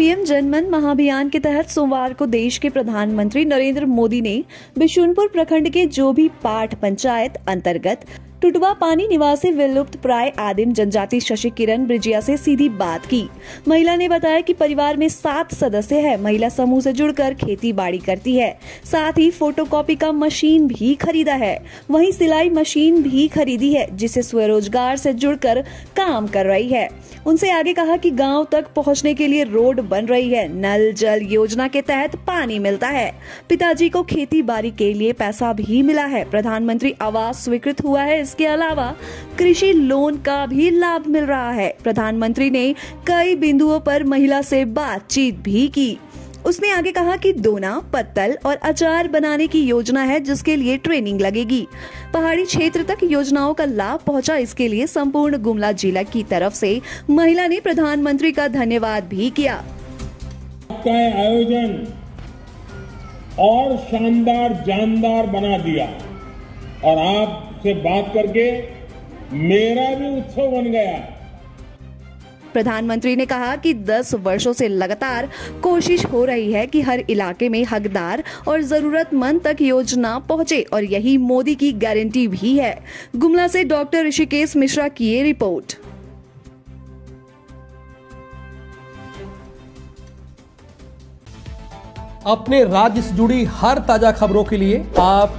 PM जनमन महाअभियान के तहत सोमवार को देश के प्रधानमंत्री नरेंद्र मोदी ने बिशुनपुर प्रखंड के जो भी पाठ पंचायत अंतर्गत टुटवा पानी निवासी विलुप्त प्राय आदिम जनजाति शशि किरण ब्रिजिया से सीधी बात की। महिला ने बताया कि परिवार में सात सदस्य है। महिला समूह से जुड़कर खेती बाड़ी करती है। साथ ही फोटोकॉपी का मशीन भी खरीदा है। वहीं सिलाई मशीन भी खरीदी है, जिसे स्वरोजगार से जुड़कर काम कर रही है। उनसे आगे कहा कि गाँव तक पहुँचने के लिए रोड बन रही है। नल जल योजना के तहत पानी मिलता है। पिताजी को खेती बाड़ी के लिए पैसा भी मिला है। प्रधानमंत्री आवास स्वीकृत हुआ है इसके अलावा कृषि लोन का भी लाभ मिल रहा है। प्रधानमंत्री ने कई बिंदुओं पर महिला से बातचीत भी की। उसने आगे कहा कि दोना, पत्तल और अचार बनाने की योजना है जिसके लिए ट्रेनिंग लगेगी। पहाड़ी क्षेत्र तक योजनाओं का लाभ पहुँचा इसके लिए संपूर्ण गुमला जिला की तरफ़ से महिला ने प्रधानमंत्री का धन्यवाद भी किया। आपका आयोजन और शानदार, जानदार बना दिया। और आपसे बात करके मेरा भी उत्सव बन गया। प्रधानमंत्री ने कहा कि 10 वर्षों से लगातार कोशिश हो रही है कि हर इलाके में हकदार और जरूरतमंद तक योजना पहुँचे और यही मोदी की गारंटी भी है। गुमला से डॉक्टर ऋषिकेश मिश्रा की ये रिपोर्ट। अपने राज्य से जुड़ी हर ताज़ा खबरों के लिए आप